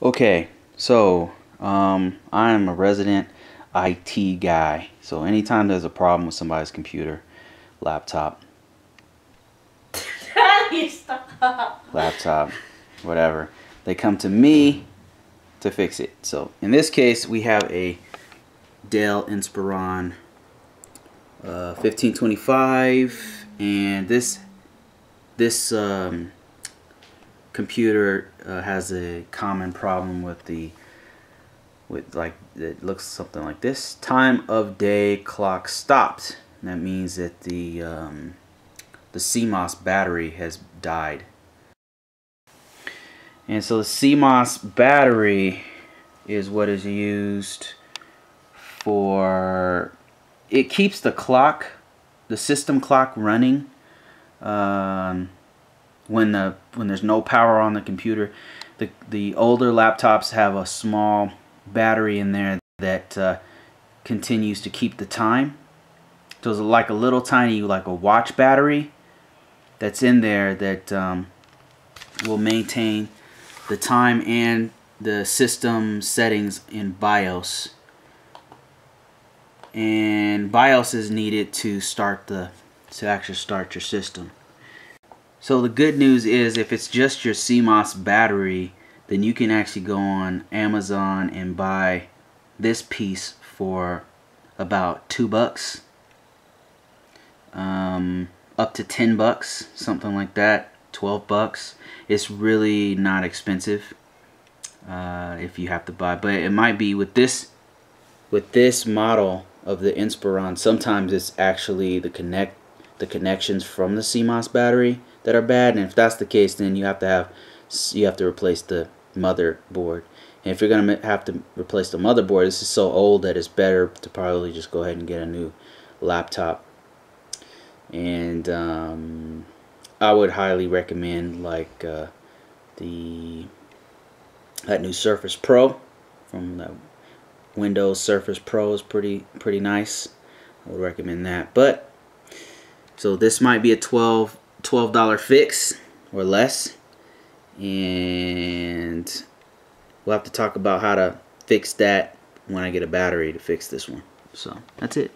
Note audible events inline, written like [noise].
Okay, so um, I am a resident IT guy. So anytime there's a problem with somebody's computer, laptop, [laughs] laptop, whatever, they come to me to fix it. So in this case, we have a Dell Inspiron uh, 1525, and this this um, computer uh, has a common problem with the with like it looks something like this. Time of day clock stopped. And that means that the um, the CMOS battery has died. And so the CMOS battery is what is used for it keeps the clock the system clock running. Um, when the when there's no power on the computer. The the older laptops have a small battery in there that uh, continues to keep the time. So it's like a little tiny like a watch battery that's in there that um, will maintain the time and the system settings in BIOS. And BIOS is needed to start the to actually start your system. So the good news is if it's just your CMOS battery, then you can actually go on Amazon and buy this piece for about two bucks. Um, up to 10 bucks, something like that, 12 bucks. It's really not expensive uh, if you have to buy, but it might be with this with this model of the Inspiron, sometimes it's actually the connect the connections from the CMOS battery that are bad and if that's the case then you have to have you have to replace the motherboard. And if you're gonna have to replace the motherboard this is so old that it's better to probably just go ahead and get a new laptop. And um, I would highly recommend like uh, the that new Surface Pro from the Windows Surface Pro is pretty pretty nice. I would recommend that. But so this might be a 12 $12 fix or less. And we'll have to talk about how to fix that when I get a battery to fix this one. So that's it.